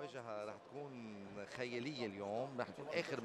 راح تكون اليوم راح تكون اخر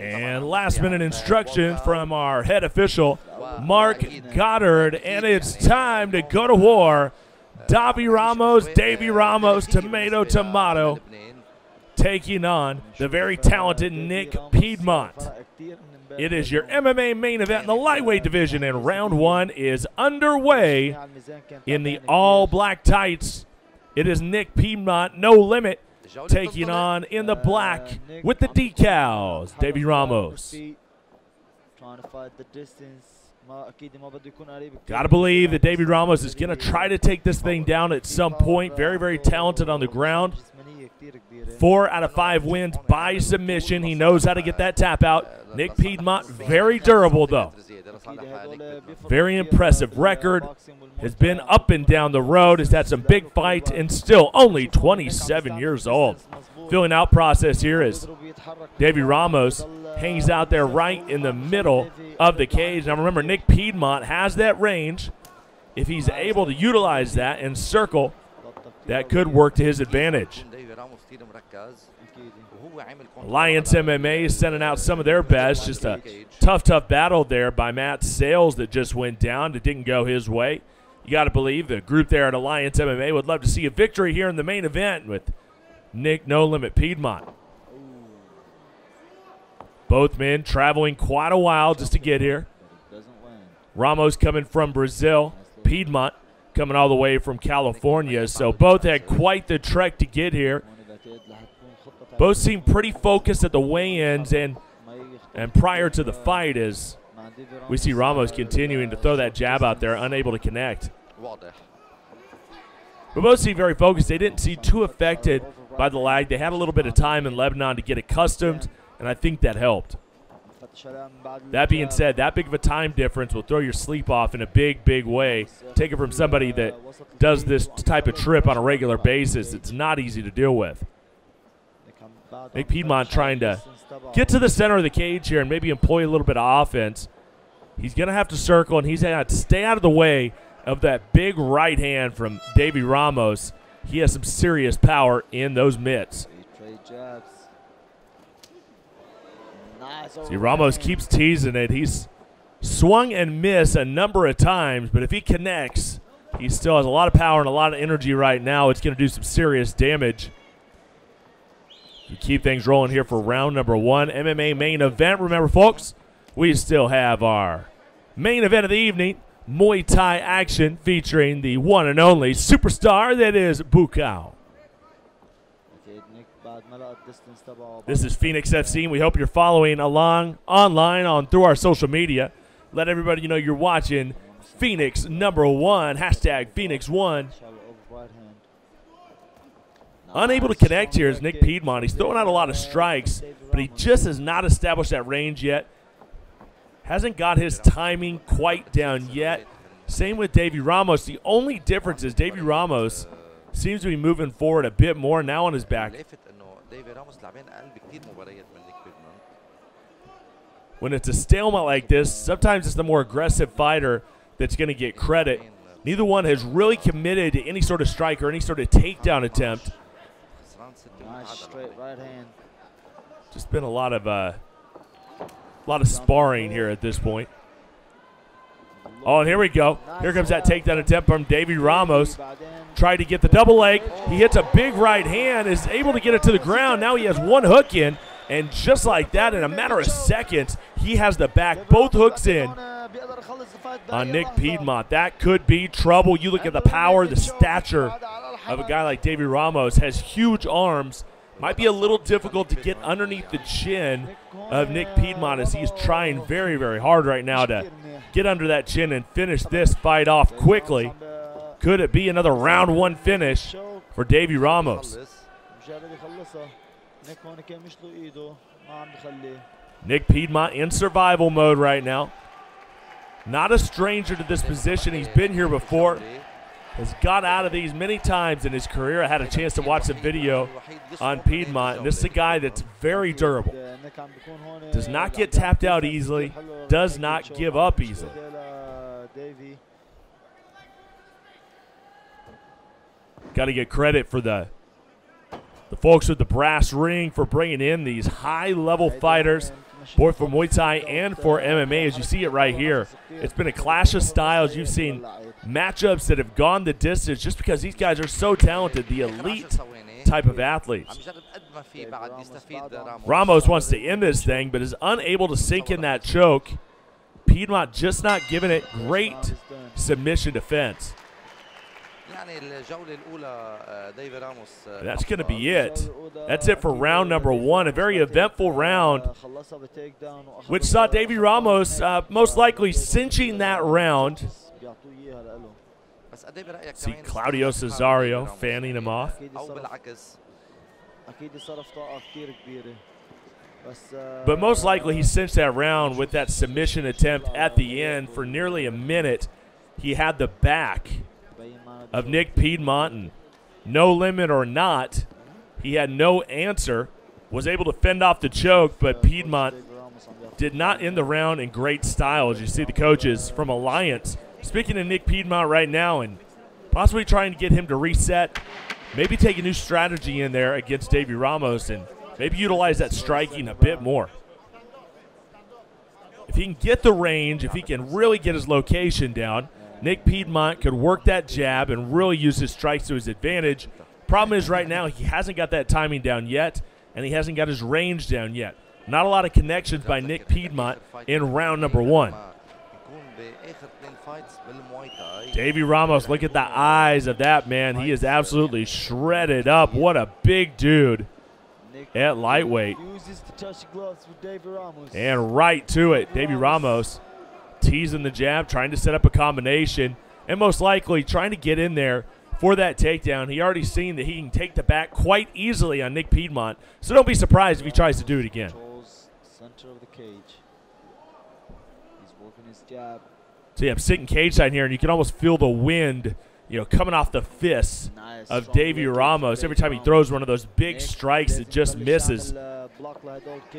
And last minute instruction from our head official Mark Goddard. and it's time to go to war. Davi Ramos Davi Ramos tomato tomato. Taking on the very talented Nick Piedmont. It is your MMA main event in the lightweight division, and round one is underway in the all black tights it is Nick Piedmont, no limit, taking on in the black with the decals, Davi Ramos. Gotta believe that David Ramos is gonna try to take this thing down at some point. Very, very talented on the ground. Four out of five wins by submission. He knows how to get that tap out. Nick Piedmont, very durable though. Very impressive record has been up and down the road, has had some big fights, and still only 27 years old. Filling out process here is Davi Ramos hangs out there right in the middle of the cage. Now remember, Nick Piedmont has that range. If he's able to utilize that and circle, that could work to his advantage. Alliance MMA is sending out some of their best. Just a tough, tough battle there by Matt Sales that just went down. It didn't go his way you got to believe the group there at Alliance MMA would love to see a victory here in the main event with Nick No Limit Piedmont. Both men traveling quite a while just to get here. Ramos coming from Brazil, Piedmont coming all the way from California, so both had quite the trek to get here. Both seem pretty focused at the weigh-ins and and prior to the fight as we see Ramos continuing to throw that jab out there, unable to connect. But both seem very focused. They didn't see too affected by the lag. They had a little bit of time in Lebanon to get accustomed, and I think that helped. That being said, that big of a time difference will throw your sleep off in a big, big way. Take it from somebody that does this type of trip on a regular basis. It's not easy to deal with. Nick Piedmont trying to get to the center of the cage here and maybe employ a little bit of offense. He's going to have to circle, and he's going to have to stay out of the way of that big right hand from Davi Ramos. He has some serious power in those mitts. Nice See, Ramos overhand. keeps teasing it. He's swung and missed a number of times, but if he connects, he still has a lot of power and a lot of energy right now. It's going to do some serious damage. We keep things rolling here for round number one, MMA main event. Remember, folks, we still have our main event of the evening Muay Thai action featuring the one and only superstar that is Buakaw. This is Phoenix FC. We hope you're following along online on through our social media. Let everybody know you're watching Phoenix number one, hashtag Phoenix one. Unable to connect here is Nick Piedmont. He's throwing out a lot of strikes, but he just has not established that range yet hasn't got his timing quite down yet. Same with Davi Ramos. The only difference is Davi Ramos seems to be moving forward a bit more now on his back. When it's a stalemate like this, sometimes it's the more aggressive fighter that's going to get credit. Neither one has really committed to any sort of strike or any sort of takedown attempt. Nice straight right hand. Just been a lot of uh, a lot of sparring here at this point. Oh, and here we go. Here comes that takedown attempt from Davi Ramos. Tried to get the double leg. He hits a big right hand, is able to get it to the ground. Now he has one hook in, and just like that, in a matter of seconds, he has the back, both hooks in on Nick Piedmont. That could be trouble. You look at the power, the stature of a guy like Davi Ramos, has huge arms might be a little difficult to get underneath the chin of Nick Piedmont as he's trying very, very hard right now to get under that chin and finish this fight off quickly. Could it be another round one finish for Davi Ramos? Nick Piedmont in survival mode right now. Not a stranger to this position. He's been here before has got out of these many times in his career. I had a chance to watch the video on Piedmont. And this is a guy that's very durable. Does not get tapped out easily. Does not give up easily. Got to get credit for the the folks with the brass ring for bringing in these high-level fighters both for Muay Thai and for MMA. As you see it right here, it's been a clash of styles. You've seen matchups that have gone the distance just because these guys are so talented, the elite type of athletes. Ramos wants to end this thing, but is unable to sink in that choke. Piedmont just not giving it great submission defense. And that's going to be it. That's it for round number one. A very eventful round, which saw Davi Ramos uh, most likely cinching that round. See Claudio Cesario fanning him off. But most likely he cinched that round with that submission attempt at the end for nearly a minute. He had the back of Nick Piedmont, and no limit or not, he had no answer. Was able to fend off the choke, but Piedmont did not end the round in great style. As you see the coaches from Alliance speaking to Nick Piedmont right now and possibly trying to get him to reset, maybe take a new strategy in there against Davi Ramos and maybe utilize that striking a bit more. If he can get the range, if he can really get his location down, Nick Piedmont could work that jab and really use his strikes to his advantage. Problem is, right now, he hasn't got that timing down yet, and he hasn't got his range down yet. Not a lot of connections by Nick Piedmont in round number one. Davi Ramos, look at the eyes of that man. He is absolutely shredded up. What a big dude at lightweight. And right to it, Davi Ramos teasing the jab, trying to set up a combination, and most likely trying to get in there for that takedown. He already seen that he can take the back quite easily on Nick Piedmont, so don't be surprised if he tries to do it again. Center of the cage. He's working his jab. So yeah, I'm sitting cage side here, and you can almost feel the wind, you know, coming off the fists nice, of Davi Ramos every time he throws one of those big Nick strikes that just misses.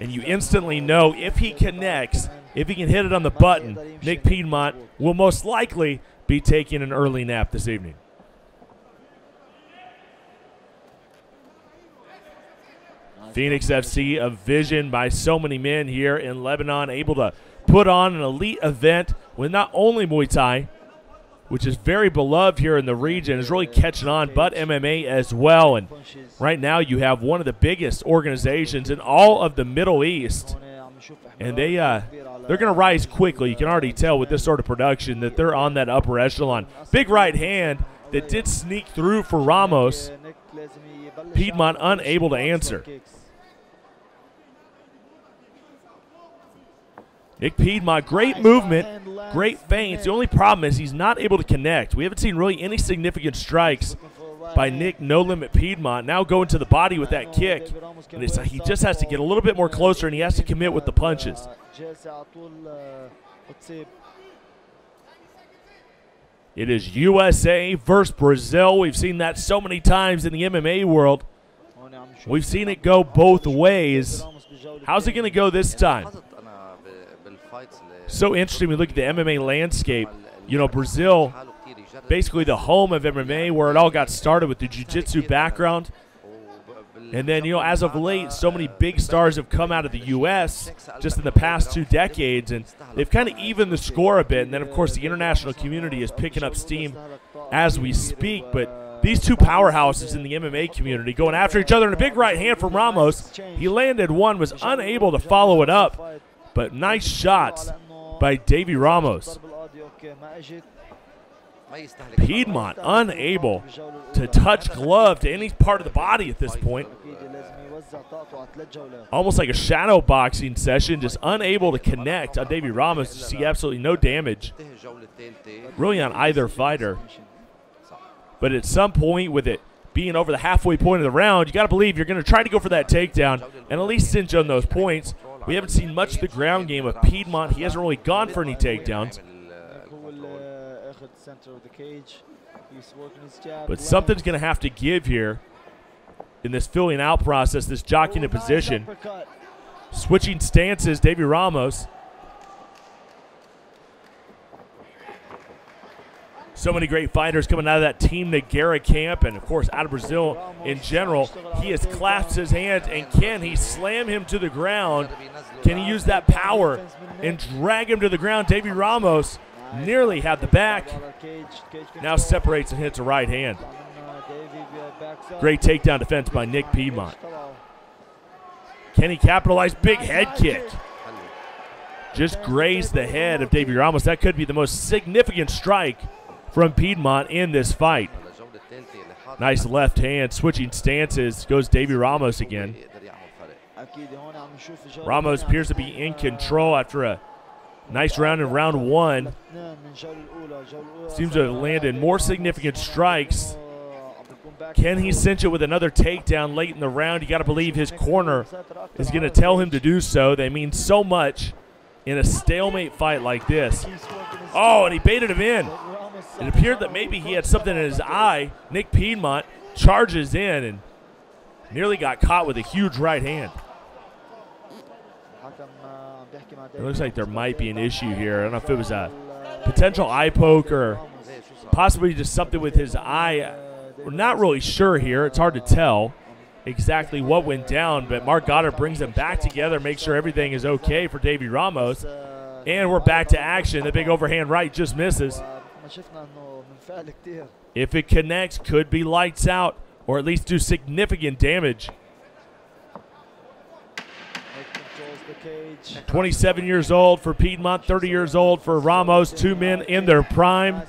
And you instantly know if he connects, if he can hit it on the button, Nick Piedmont will most likely be taking an early nap this evening. Phoenix FC, a vision by so many men here in Lebanon, able to put on an elite event with not only Muay Thai, which is very beloved here in the region, is really catching on, but MMA as well. And right now, you have one of the biggest organizations in all of the Middle East, and they uh, they're going to rise quickly. You can already tell with this sort of production that they're on that upper echelon. Big right hand that did sneak through for Ramos. Piedmont unable to answer. Nick Piedmont, great movement, great feints. The only problem is he's not able to connect. We haven't seen really any significant strikes by Nick No Limit Piedmont. Now going to the body with that kick. And it's, he just has to get a little bit more closer and he has to commit with the punches. It is USA versus Brazil. We've seen that so many times in the MMA world. We've seen it go both ways. How's it going to go this time? So interesting. We look at the MMA landscape. You know, Brazil, basically the home of MMA, where it all got started with the jiu-jitsu background. And then, you know, as of late, so many big stars have come out of the U.S. just in the past two decades, and they've kind of evened the score a bit. And then, of course, the international community is picking up steam as we speak. But these two powerhouses in the MMA community going after each other, and a big right hand from Ramos. He landed one, was unable to follow it up, but nice shots by Davi Ramos. Piedmont unable to touch glove to any part of the body at this point. Almost like a shadow boxing session, just unable to connect on Davi Ramos. You see absolutely no damage really on either fighter. But at some point, with it being over the halfway point of the round, you got to believe you're going to try to go for that takedown and at least cinch on those points. We haven't seen much of the ground game of Piedmont. He hasn't really gone for any takedowns. But something's going to have to give here in this filling out process, this jockeying in position. Switching stances, Davi Ramos. So many great fighters coming out of that Team Nogueira camp, and of course out of Brazil in general. He has clasped his hands, and can he slam him to the ground? Can he use that power and drag him to the ground? Davi Ramos nearly had the back. Now separates and hits a right hand. Great takedown defense by Nick Piedmont. Can he capitalize? Big head kick. Just grazed the head of Davi Ramos. That could be the most significant strike from Piedmont in this fight. Nice left hand, switching stances. Goes Davi Ramos again. Ramos appears to be in control after a nice round in round one. Seems to have landed more significant strikes. Can he cinch it with another takedown late in the round? You got to believe his corner is going to tell him to do so. They mean so much in a stalemate fight like this. Oh, and he baited him in. It appeared that maybe he had something in his eye. Nick Piedmont charges in and nearly got caught with a huge right hand. It looks like there might be an issue here. I don't know if it was a potential eye poke or possibly just something with his eye. We're not really sure here. It's hard to tell exactly what went down, but Mark Goddard brings them back together, make sure everything is okay for Davi Ramos. And we're back to action. The big overhand right just misses. If it connects, could be lights out or at least do significant damage. 27 years old for Piedmont, 30 years old for Ramos, two men in their prime.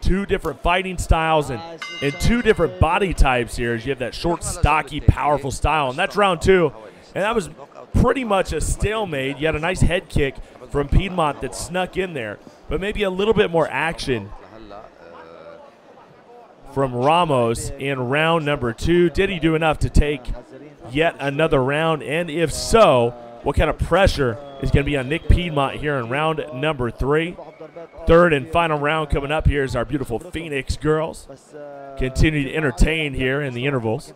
Two different fighting styles and, and two different body types here. As you have that short, stocky, powerful style. And that's round two. And that was pretty much a stalemate. You had a nice head kick from Piedmont that snuck in there. But maybe a little bit more action from Ramos in round number two. Did he do enough to take yet another round? And if so, what kind of pressure is going to be on Nick Piedmont here in round number three? Third and final round coming up here is our beautiful Phoenix girls. Continue to entertain here in the intervals.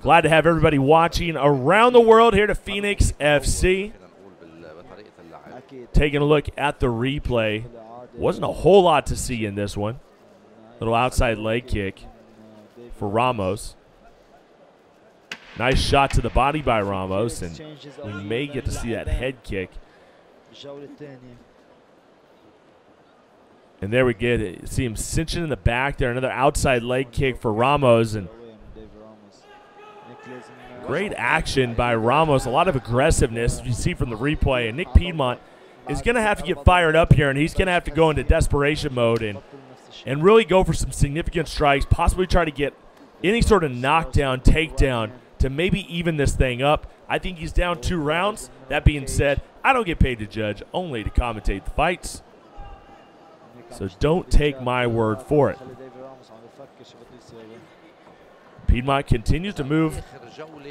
Glad to have everybody watching around the world here to Phoenix FC. Taking a look at the replay. Wasn't a whole lot to see in this one. Little outside leg kick for Ramos. Nice shot to the body by Ramos, and we may get to see that head kick. And there we get it. See him cinching in the back there. Another outside leg kick for Ramos, and great action by Ramos. A lot of aggressiveness you see from the replay. And Nick Piedmont is going to have to get fired up here, and he's going to have to go into desperation mode and and really go for some significant strikes. Possibly try to get any sort of knockdown, takedown to maybe even this thing up. I think he's down two rounds. That being said, I don't get paid to judge, only to commentate the fights. So don't take my word for it. Piedmont continues to move.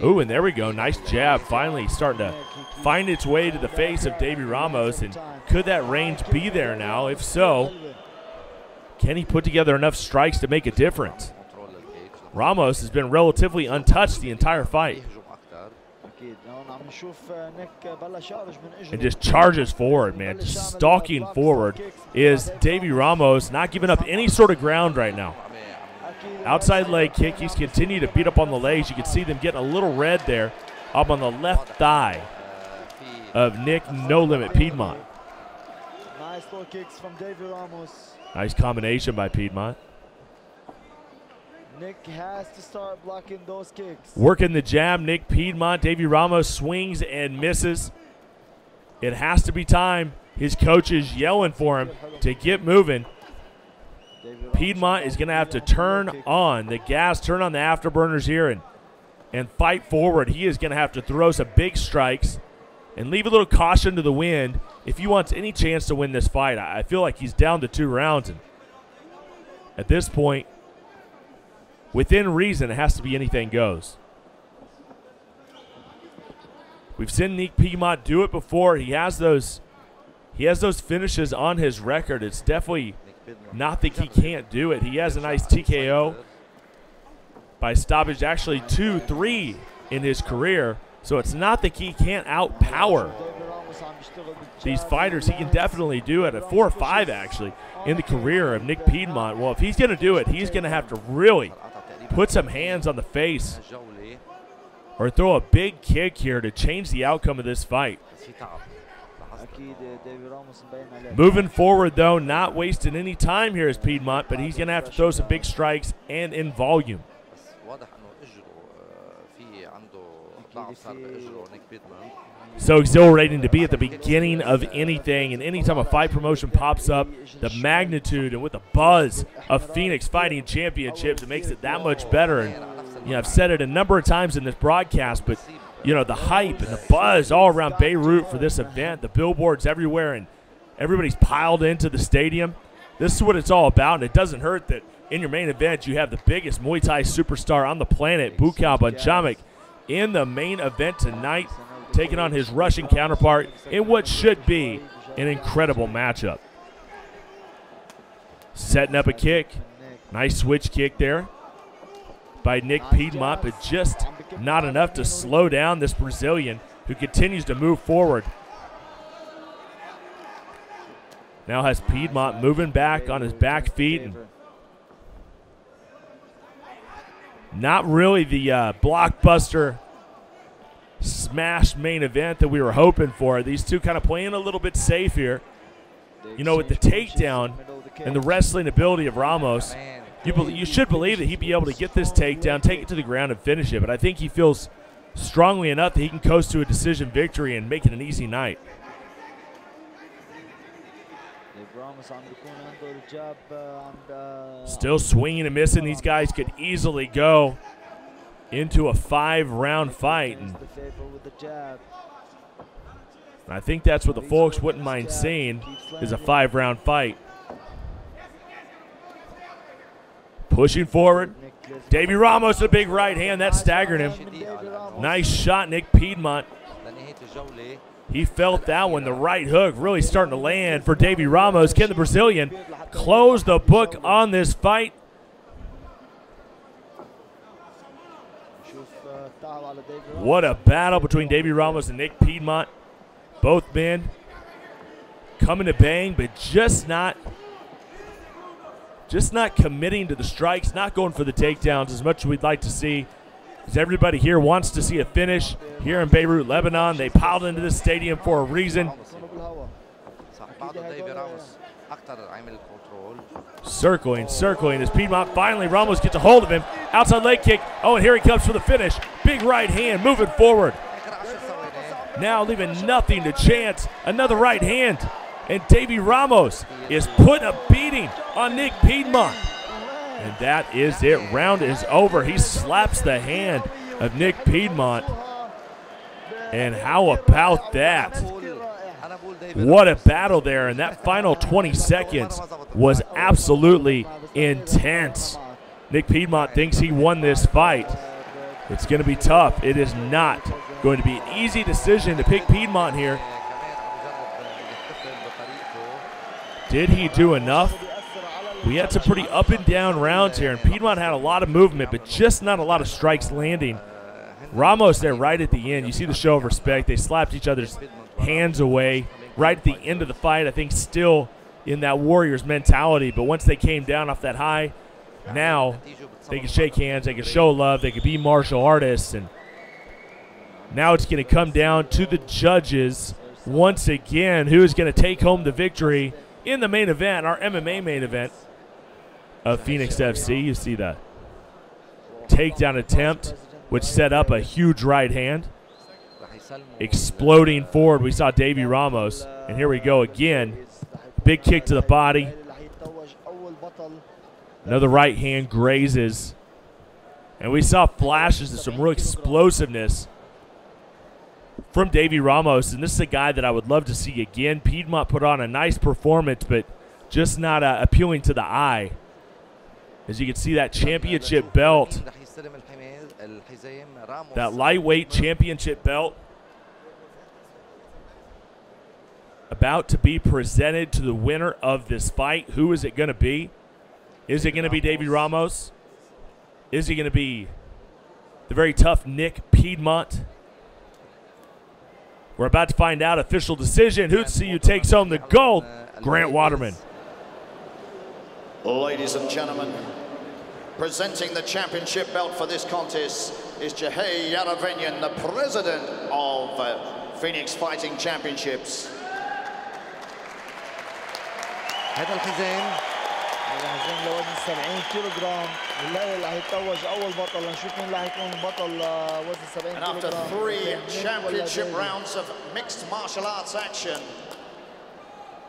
Ooh, and there we go. Nice jab. Finally starting to find its way to the face of Davi Ramos. And could that range be there now? If so, can he put together enough strikes to make a difference? Ramos has been relatively untouched the entire fight. And just charges forward, man. Just stalking forward is Davi Ramos, not giving up any sort of ground right now. Outside leg kick. He's continued to beat up on the legs. You can see them getting a little red there up on the left thigh of Nick No Limit Piedmont. Nice low kicks from Davi Ramos. Nice combination by Piedmont. Nick has to start blocking those kicks. Working the jab, Nick Piedmont. Davi Ramos swings and misses. It has to be time. His coach is yelling for him to get moving. Piedmont is going to have to turn on the gas, turn on the afterburners here, and and fight forward. He is going to have to throw some big strikes and leave a little caution to the wind if he wants any chance to win this fight. I feel like he's down to two rounds, and at this point, within reason, it has to be anything goes. We've seen Nick Piedmont do it before. He has those he has those finishes on his record. It's definitely not that he can't do it. He has a nice TKO by stoppage, actually two, three in his career. So it's not that he can't outpower these fighters, he can definitely do it. At four or five, actually, in the career of Nick Piedmont. Well, if he's going to do it, he's going to have to really put some hands on the face. Or throw a big kick here to change the outcome of this fight. Moving forward, though, not wasting any time here is Piedmont, but he's going to have to throw some big strikes and in volume so exhilarating to be at the beginning of anything. And anytime a fight promotion pops up, the magnitude and with the buzz of Phoenix Fighting Championships, it makes it that much better. And, you know, I've said it a number of times in this broadcast, but, you know, the hype and the buzz all around Beirut for this event, the billboards everywhere, and everybody's piled into the stadium. This is what it's all about, and it doesn't hurt that in your main event you have the biggest Muay Thai superstar on the planet, Buakaw Banchamek, in the main event tonight taking on his Russian counterpart in what should be an incredible matchup. Setting up a kick. Nice switch kick there by Nick Piedmont, but just not enough to slow down this Brazilian who continues to move forward. Now has Piedmont moving back on his back feet and not really the uh, blockbuster smash main event that we were hoping for. These two kind of playing a little bit safe here. You know, with the takedown and the wrestling ability of Ramos, you, be, you should believe that he'd be able to get this takedown, take it to the ground, and finish it. But I think he feels strongly enough that he can coast to a decision victory and make it an easy night. Still swinging and missing. These guys could easily go into a five round fight. And I think that's what the folks wouldn't mind seeing is a five round fight. Pushing forward. Davi Ramos, a big right hand. That staggered him. Nice shot, Nick Piedmont. He felt that one. The right hook really starting to land for Davi Ramos. Can the Brazilian close the book on this fight? What a battle between Davi Ramos and Nick Piedmont. Both men coming to bang, but just not just not committing to the strikes, not going for the takedowns as much as we'd like to see. As everybody here wants to see a finish here in Beirut, Lebanon. They piled into this stadium for a reason. Circling, circling as Piedmont finally, Ramos gets a hold of him. Outside leg kick. Oh, and here he comes for the finish. Big right hand moving forward. Now leaving nothing to chance. Another right hand. And Davi Ramos is putting a beating on Nick Piedmont. And that is it. Round is over. He slaps the hand of Nick Piedmont. And how about that? What a battle there, and that final 20 seconds was absolutely intense. Nick Piedmont thinks he won this fight. It's going to be tough. It is not going to be an easy decision to pick Piedmont here. Did he do enough? We had some pretty up and down rounds here, and Piedmont had a lot of movement, but just not a lot of strikes landing. Ramos there right at the end. You see the show of respect. They slapped each other's hands away right at the end of the fight. I think still in that Warriors mentality, but once they came down off that high, now they can shake hands, they can show love, they can be martial artists, and now it's going to come down to the judges once again who is going to take home the victory in the main event, our MMA main event of Phoenix FC. You see the takedown attempt, which set up a huge right hand exploding forward. We saw Davi Ramos, and here we go again. Big kick to the body. Another right hand grazes. And we saw flashes of some real explosiveness from Davi Ramos. And this is a guy that I would love to see again. Piedmont put on a nice performance, but just not uh, appealing to the eye. As you can see, that championship belt, that lightweight championship belt about to be presented to the winner of this fight. Who is it going to be? Is it going to be Davi Ramos? Is he going to be the very tough Nick Piedmont? We're about to find out official decision. Who to see you takes home the gold? Grant Waterman. Ladies and gentlemen, presenting the championship belt for this contest is Jahey Yaravenyan, the president of uh, Phoenix Fighting Championships. هذا الحزام الحزام لوزن 70 كيلو جرام الليله اللي هيتوج اول بطل لنشوف مين اللي هيكون بطل آه، وزن 70 And كيلو after جرام three مين ولا championship ديفيد؟ rounds of mixed martial arts action,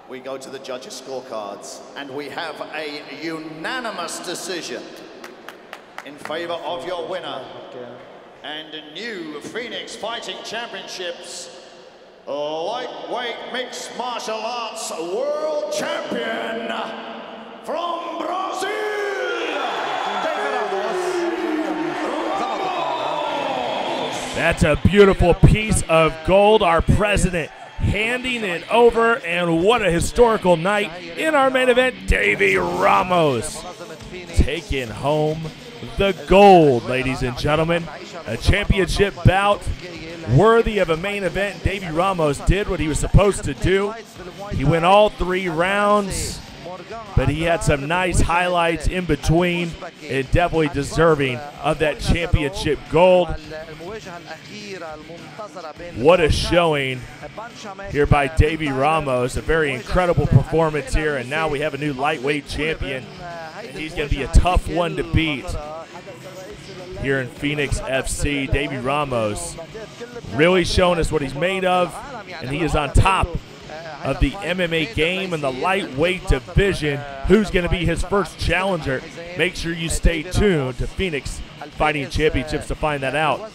we go to the judges' scorecards and we have a unanimous decision in favor of your winner اوكي and new Phoenix Fighting Championships lightweight mixed martial arts world champion from Brazil. That's a beautiful piece of gold. Our president handing it over, and what a historical night in our main event. Davi Ramos taking home the gold, ladies and gentlemen. A championship bout worthy of a main event. Davi Ramos did what he was supposed to do. He went all three rounds, but he had some nice highlights in between and definitely deserving of that championship gold. What a showing here by Davi Ramos. A very incredible performance here, and now we have a new lightweight champion, and he's going to be a tough one to beat here in Phoenix FC. Davi Ramos really showing us what he's made of, and he is on top of the MMA game in the lightweight division. Who's going to be his first challenger? Make sure you stay tuned to Phoenix Fighting Championships to find that out.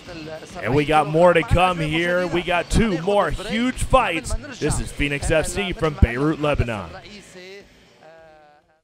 And we got more to come here. We got two more huge fights. This is Phoenix FC from Beirut, Lebanon.